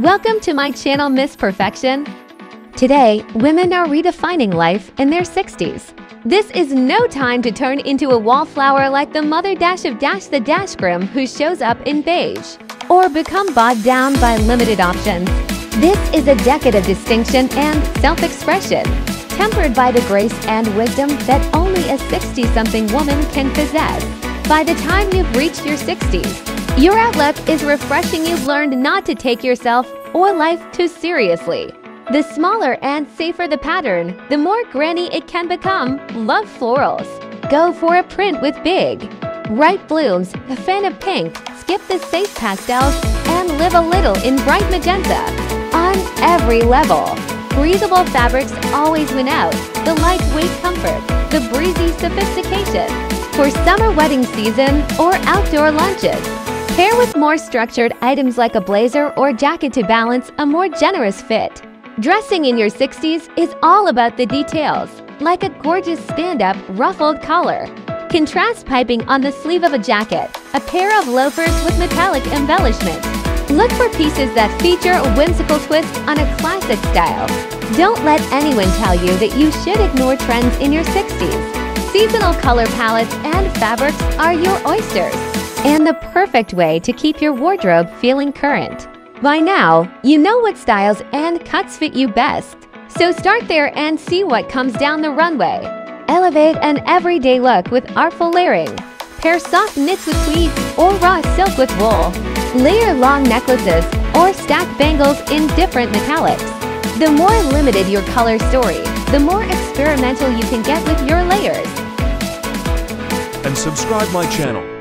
Welcome to my channel Miss Perfection. Today, women are redefining life in their 60s. This is no time to turn into a wallflower like the mother dash of Dash the Dashgram who shows up in beige, or become bogged down by limited options. This is a decade of distinction and self-expression, tempered by the grace and wisdom that only a 60-something woman can possess. By the time you've reached your 60s, your outlook is refreshing you've learned not to take yourself or life too seriously. The smaller and safer the pattern, the more granny it can become. Love florals. Go for a print with big. Bright blooms, a fan of pink, skip the safe pastels, and live a little in bright magenta. On every level. Breathable fabrics always win out. The lightweight comfort, the breezy sophistication. For summer wedding season or outdoor lunches, Pair with more structured items like a blazer or jacket to balance a more generous fit. Dressing in your 60s is all about the details, like a gorgeous stand-up ruffled collar, contrast piping on the sleeve of a jacket, a pair of loafers with metallic embellishment. Look for pieces that feature a whimsical twist on a classic style. Don't let anyone tell you that you should ignore trends in your 60s. Seasonal color palettes and fabrics are your oysters and the perfect way to keep your wardrobe feeling current. By now, you know what styles and cuts fit you best. So start there and see what comes down the runway. Elevate an everyday look with artful layering. Pair soft knits with tweeds or raw silk with wool. Layer long necklaces or stack bangles in different metallics. The more limited your color story, the more experimental you can get with your layers. And subscribe my channel.